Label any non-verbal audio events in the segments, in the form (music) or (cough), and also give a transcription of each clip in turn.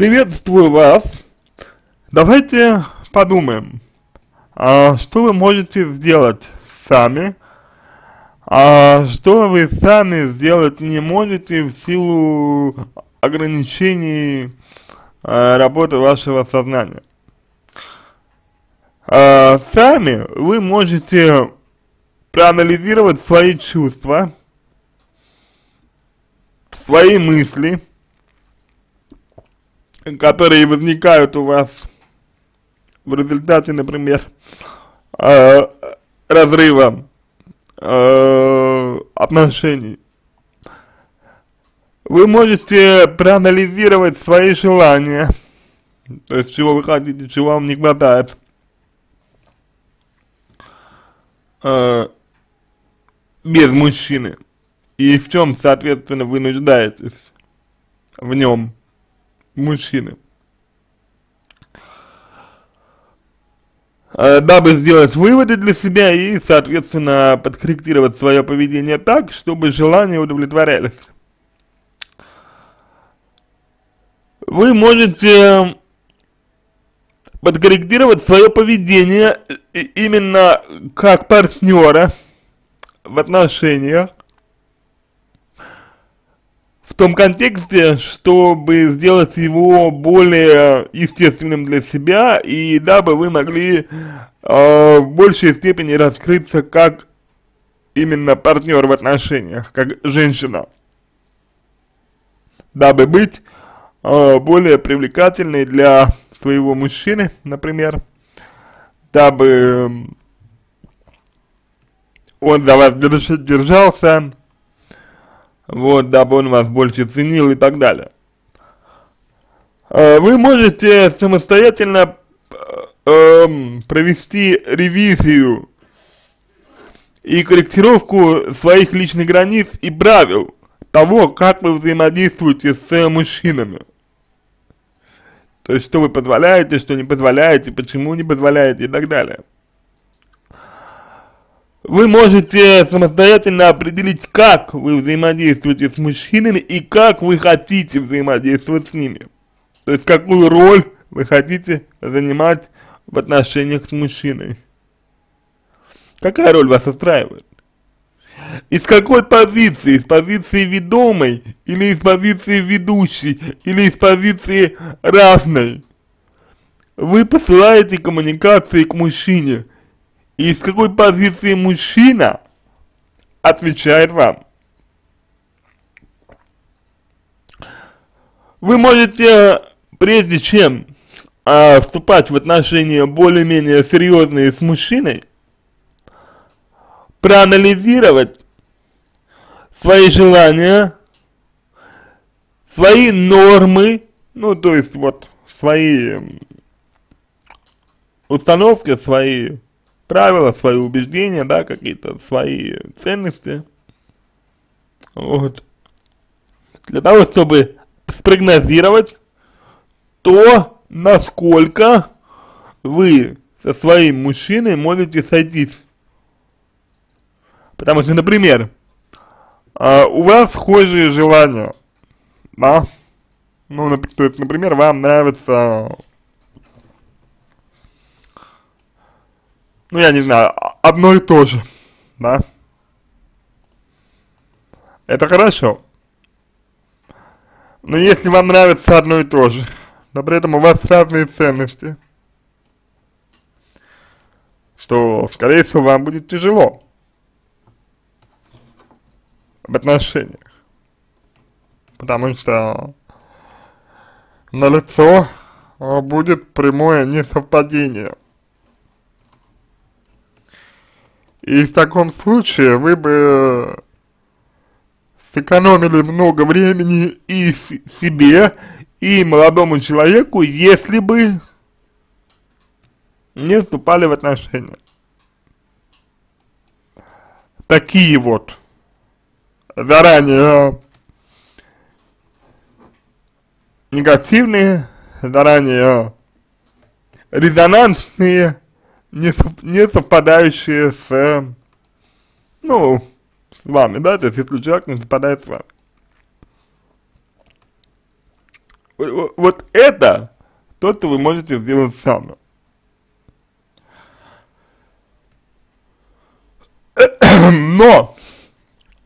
Приветствую вас. Давайте подумаем, а, что вы можете сделать сами, а что вы сами сделать не можете в силу ограничений а, работы вашего сознания. А, сами вы можете проанализировать свои чувства, свои мысли, которые возникают у вас в результате, например, э, разрыва э, отношений. Вы можете проанализировать свои желания, то есть чего вы хотите, чего вам не хватает. Э, без мужчины. И в чем, соответственно, вы нуждаетесь в нем, мужчины. Дабы сделать выводы для себя и, соответственно, подкорректировать свое поведение так, чтобы желания удовлетворялись. Вы можете подкорректировать свое поведение именно как партнера в отношениях, в том контексте, чтобы сделать его более естественным для себя и дабы вы могли э, в большей степени раскрыться как именно партнер в отношениях, как женщина, дабы быть э, более привлекательной для своего мужчины, например, дабы он за вас держался, вот, дабы он вас больше ценил и так далее. Вы можете самостоятельно э, провести ревизию и корректировку своих личных границ и правил того, как вы взаимодействуете с мужчинами. То есть, что вы позволяете, что не позволяете, почему не позволяете и так далее. Вы можете самостоятельно определить, как вы взаимодействуете с мужчинами и как вы хотите взаимодействовать с ними. То есть, какую роль вы хотите занимать в отношениях с мужчиной. Какая роль вас устраивает? Из какой позиции? Из позиции ведомой или из позиции ведущей или из позиции разной? Вы посылаете коммуникации к мужчине. И из какой позиции мужчина отвечает вам? Вы можете, прежде чем а, вступать в отношения более-менее серьезные с мужчиной, проанализировать свои желания, свои нормы, ну, то есть вот свои установки, свои правила, свои убеждения, да, какие-то свои ценности, вот, для того, чтобы спрогнозировать то, насколько вы со своим мужчиной можете сойтись. Потому что, например, э, у вас схожие желания, да? Ну, например, вам нравится, ну, я не знаю, одно и то же, да? Это хорошо. Но если вам нравится одно и то же, но при этом у вас разные ценности, то, скорее всего, вам будет тяжело в отношениях. Потому что на лицо а, будет прямое несовпадение. И в таком случае вы бы сэкономили много времени и себе, и молодому человеку, если бы не вступали в отношения. Такие вот заранее негативные, заранее резонансные, не, не совпадающие с, ну, с вами, да, то есть если человек не совпадает с вами. Вот это то, что вы можете сделать сами. (coughs) Но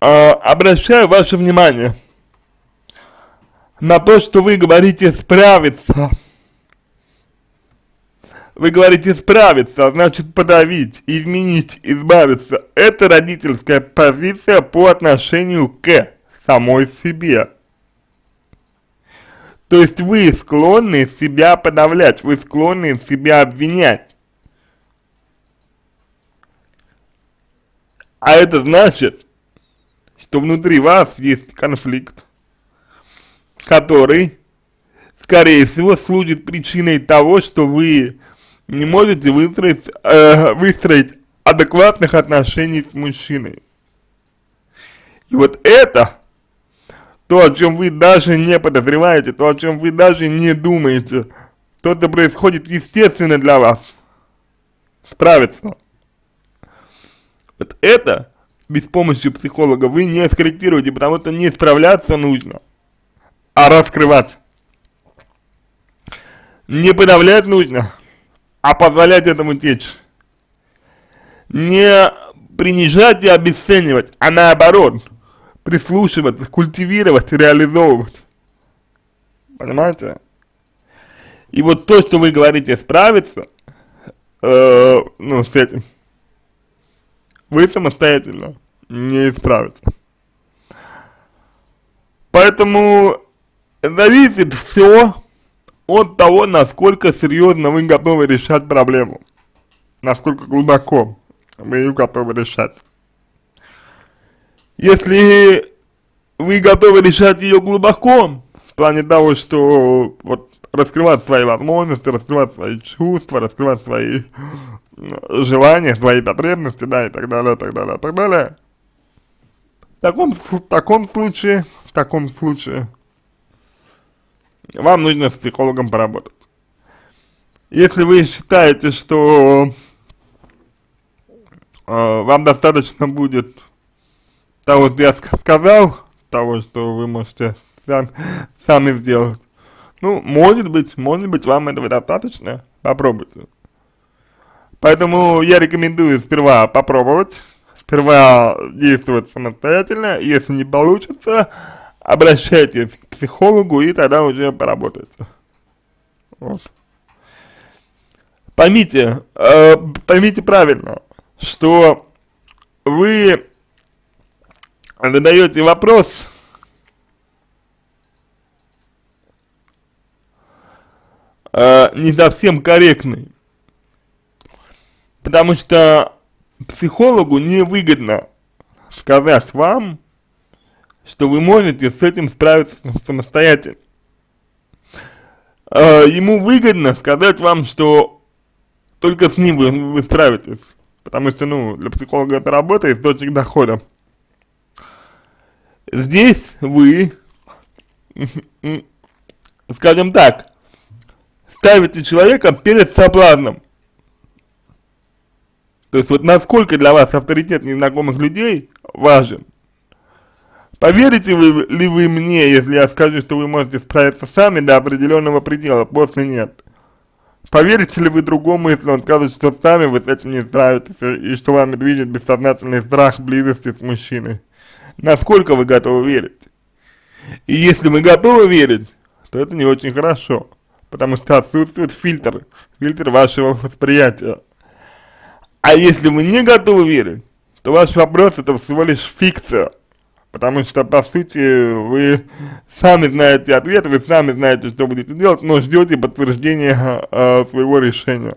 э, обращаю ваше внимание на то, что вы говорите справиться. Вы говорите справиться, а значит подавить, изменить, избавиться. Это родительская позиция по отношению к самой себе. То есть вы склонны себя подавлять, вы склонны себя обвинять. А это значит, что внутри вас есть конфликт, который, скорее всего, служит причиной того, что вы не можете выстроить, э, выстроить адекватных отношений с мужчиной. И вот это, то, о чем вы даже не подозреваете, то, о чем вы даже не думаете, то, что происходит естественно для вас, справиться. Вот это без помощи психолога вы не скорректируете, потому что не справляться нужно, а раскрывать. Не подавлять нужно, а позволять этому течь. Не принижать и обесценивать, а наоборот, прислушиваться, культивировать, реализовывать. Понимаете? И вот то, что вы говорите справиться, э, ну, с этим, вы самостоятельно не исправите. Поэтому зависит все от того, насколько серьезно вы готовы решать проблему, насколько глубоко вы ее готовы решать. Если вы готовы решать ее глубоко, в плане того, что вот раскрывать свои возможности, раскрывать свои чувства, раскрывать свои желания, свои потребности, да, и так далее, так далее, так далее. В таком, в таком случае, в таком случае, вам нужно с психологом поработать. Если вы считаете, что э, вам достаточно будет того, что я сказал, того, что вы можете сам, сами сделать, ну, может быть, может быть, вам этого достаточно, попробуйте. Поэтому я рекомендую сперва попробовать, сперва действовать самостоятельно, если не получится, обращайтесь к психологу и тогда уже поработайте. Вот. Поймите, э, поймите правильно, что вы задаете вопрос, э, не совсем корректный, потому что психологу невыгодно сказать вам, что вы можете с этим справиться самостоятельно. Э, ему выгодно сказать вам, что только с ним вы, вы справитесь, потому что, ну, для психолога это работа, источник дохода. Здесь вы, (laughs) скажем так, ставите человека перед соблазном. То есть вот насколько для вас авторитет незнакомых людей важен, Поверите вы, ли вы мне, если я скажу, что вы можете справиться сами до определенного предела, после нет? Поверите ли вы другому, если он скажет, что сами вы с этим не справитесь, и что вами движет бессознательный страх близости с мужчиной? Насколько вы готовы верить? И если вы готовы верить, то это не очень хорошо, потому что отсутствует фильтр, фильтр вашего восприятия. А если вы не готовы верить, то ваш вопрос это всего лишь фикция, Потому что, по сути, вы сами знаете ответ, вы сами знаете, что будете делать, но ждете подтверждения э, своего решения.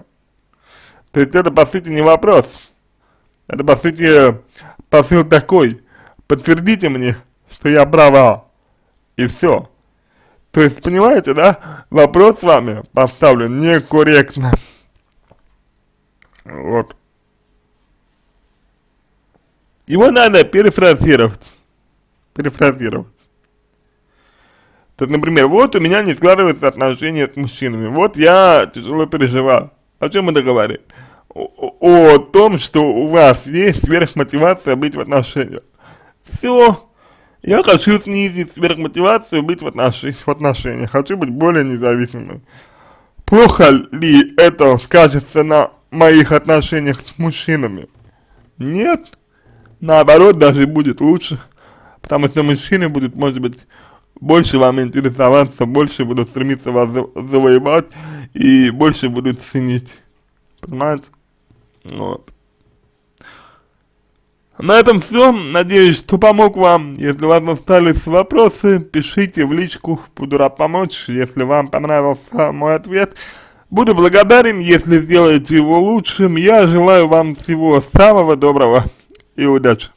То есть это, по сути, не вопрос. Это, по сути, посыл такой. Подтвердите мне, что я права. И все. То есть, понимаете, да? Вопрос с вами поставлен некорректно. Вот. Его надо перефразировать перефразировать. То например, вот у меня не складываются отношения с мужчинами, вот я тяжело переживал. О чем это говорит? О, о том, что у вас есть сверхмотивация быть в отношениях. Все. Я хочу снизить сверхмотивацию быть в, отнош... в отношениях, хочу быть более независимым. Плохо ли это скажется на моих отношениях с мужчинами? Нет, наоборот, даже будет лучше, потому что мужчины будут, может быть, больше вам интересоваться, больше будут стремиться вас завоевать и больше будут ценить, понимаете? Вот. На этом все. Надеюсь, что помог вам. Если у вас остались вопросы, пишите в личку, буду рад помочь. Если вам понравился мой ответ, буду благодарен, если сделаете его лучшим. Я желаю вам всего самого доброго и удачи.